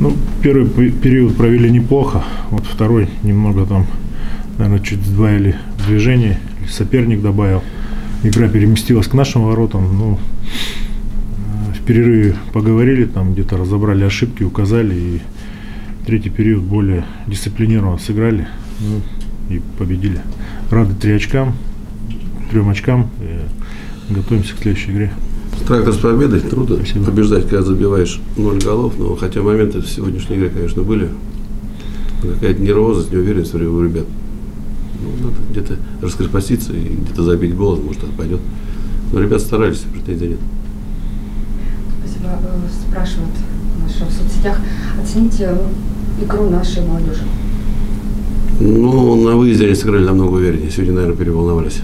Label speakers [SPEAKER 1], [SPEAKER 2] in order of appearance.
[SPEAKER 1] Ну, первый пе- период провели неплохо. Вот второй немного там, наверное, чуть сдвоили движение. Соперник добавил. Игра переместилась к нашим воротам. Ну, э, в перерыве поговорили, там где-то разобрали ошибки, указали. И третий период более дисциплинированно сыграли. Ну, и победили. Рады три очкам, трем очкам. И готовимся к следующей игре.
[SPEAKER 2] Трактор с победой. Трудно
[SPEAKER 1] Спасибо.
[SPEAKER 2] побеждать, когда забиваешь ноль голов. Но хотя моменты в сегодняшней игре, конечно, были. Какая-то нервозность, неуверенность у ребят. Ну, надо где-то раскрепоститься и где-то забить гол, может, это пойдет. Но ребят старались, претензий нет.
[SPEAKER 3] Спасибо. Э, Спрашивают наши в соцсетях. Оцените э, игру нашей молодежи.
[SPEAKER 2] Ну, на выезде они сыграли намного увереннее. Сегодня, наверное, переволновались.